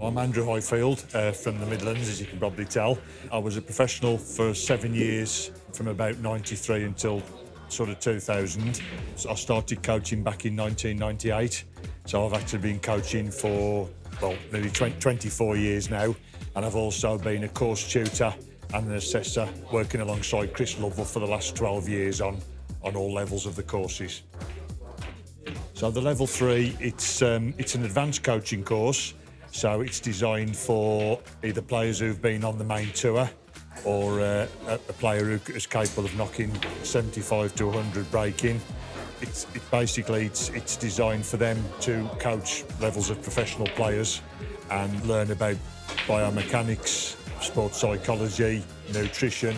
I'm Andrew Highfield uh, from the Midlands, as you can probably tell. I was a professional for seven years, from about 93 until sort of 2000. So I started coaching back in 1998, so I've actually been coaching for, well, nearly 20, 24 years now, and I've also been a course tutor and an assessor, working alongside Chris Lovell for the last 12 years on, on all levels of the courses. So the level three, it's um, it's an advanced coaching course. So it's designed for either players who've been on the main tour or uh, a, player who is capable of knocking 75 to 100 breaking. It's it basically it's it's designed for them to coach levels of professional players and learn about biomechanics, sports psychology, nutrition,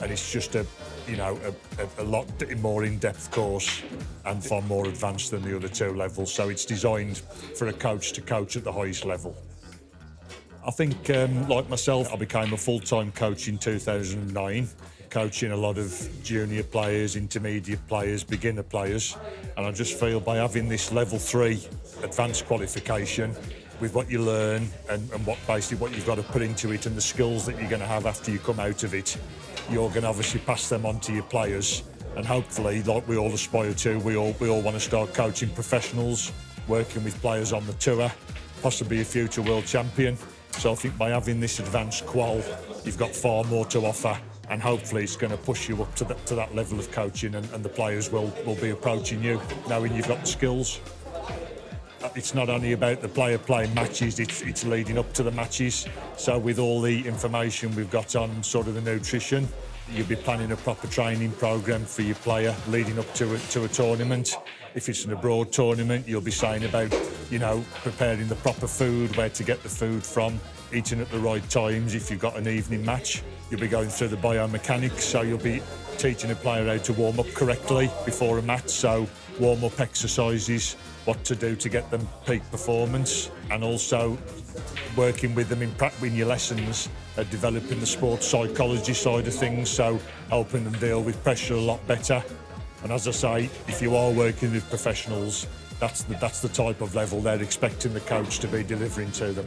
and it's just a you know a, a, lot more in-depth course and far more advanced than the other two levels. So it's designed for a coach to coach at the highest level. I think, um, like myself, I became a full-time coach in 2009, coaching a lot of junior players, intermediate players, beginner players, and I just feel by having this level three advanced qualification, with what you learn and, and what basically what you've got to put into it and the skills that you're going to have after you come out of it, you're going to obviously pass them on to your players. And hopefully, like we all aspire to, we all we all want to start coaching professionals, working with players on the tour, possibly a future world champion. So I think by having this advanced qual, you've got far more to offer and hopefully it's going to push you up to, the, to that level of coaching and, and the players will, will be approaching you knowing you've got the skills it's not only about the player playing matches, it's, it's leading up to the matches. So with all the information we've got on sort of the nutrition, you'll be planning a proper training program for your player leading up to a, to a tournament. If it's an abroad tournament, you'll be saying about, you know, preparing the proper food, where to get the food from, eating at the right times. If you've got an evening match, you'll be going through the biomechanics, so you'll be teaching a player how to warm up correctly before a match. So warm up exercises, what to do to get them peak performance, and also working with them in, in your lessons at developing the sports psychology side of things, so helping them deal with pressure a lot better. And as I say, if you are working with professionals, that's the, that's the type of level they're expecting the coach to be delivering to them.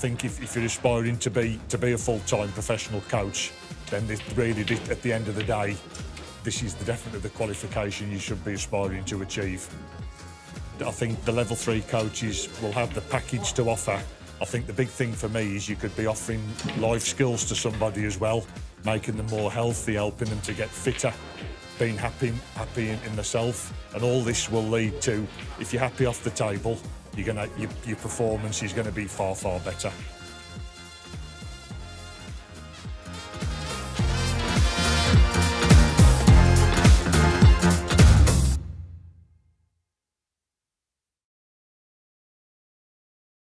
I think if, if you're aspiring to be to be a full-time professional coach, then this really, at the end of the day, this is definitely the qualification you should be aspiring to achieve. I think the level three coaches will have the package to offer. I think the big thing for me is you could be offering life skills to somebody as well, making them more healthy, helping them to get fitter, being happy, happy in, in themselves, and all this will lead to if you're happy off the table, you're gonna your, your performance is going to be far far better.